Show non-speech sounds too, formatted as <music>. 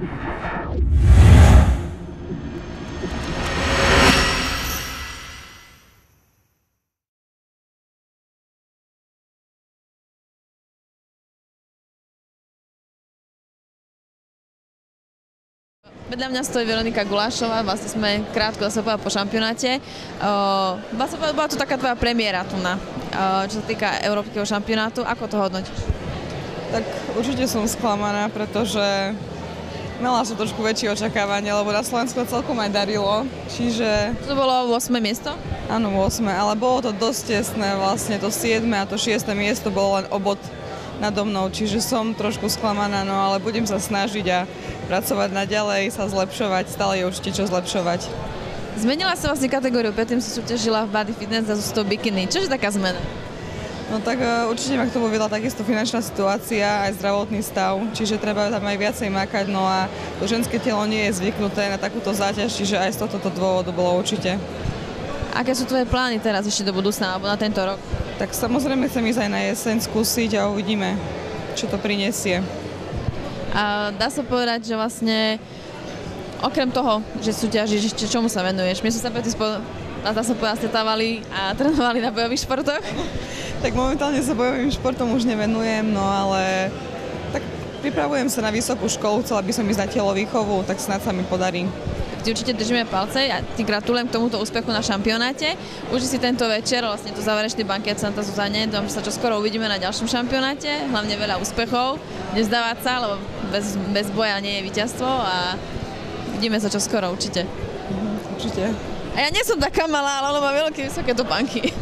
Vedľa mňa stojí Veronika Gulášová, vlastne sme krátko sa po šampionáte. Uh, vlastne bola to taká tvoja premiéra tu na, uh, čo sa týka Európskeho šampionátu. Ako to hodnotíš? Tak určite som sklamaná, pretože mala som trošku väčšie očakávanie, lebo na Slovensku celkom aj darilo. Čiže... To bolo 8. miesto? Áno, 8, ale bolo to dosť tesné, vlastne to 7 a to 6 miesto bolo len obod nado mnou, čiže som trošku sklamaná, no ale budem sa snažiť a pracovať naďalej, sa zlepšovať, stále je určite čo zlepšovať. Zmenila sa vlastne kategóriu, predtým si súťažila v body fitness a zo bikiny. Čože taká zmena? No tak uh, určite ma k tomu vedla takisto finančná situácia, aj zdravotný stav, čiže treba tam aj viacej makať, no a to ženské telo nie je zvyknuté na takúto záťaž, čiže aj z tohto dôvodu bolo určite. Aké sú tvoje plány teraz ešte do budúcna alebo na tento rok? Tak samozrejme chcem ísť aj na jeseň skúsiť a uvidíme, čo to prinesie. A dá sa povedať, že vlastne okrem toho, že súťažíš, ešte čomu sa venuješ? My sme sa predtým spolu, dá sa povedať, stretávali a <laughs> trénovali na bojových športoch. tak momentálne sa bojovým športom už nevenujem, no ale tak pripravujem sa na vysokú školu, chcela by som ísť na telovýchovu, tak snad sa mi podarí ti určite držíme palce a ti gratulujem k tomuto úspechu na šampionáte. Uži si tento večer, vlastne tu záverečný banket Santa Zuzane. Dúfam, že sa čo skoro uvidíme na ďalšom šampionáte. Hlavne veľa úspechov. Nezdávať sa, lebo bez, bez boja nie je víťazstvo a vidíme sa čo skoro určite. Určite. A ja nie som taká malá, ale ona má veľké, vysoké topánky.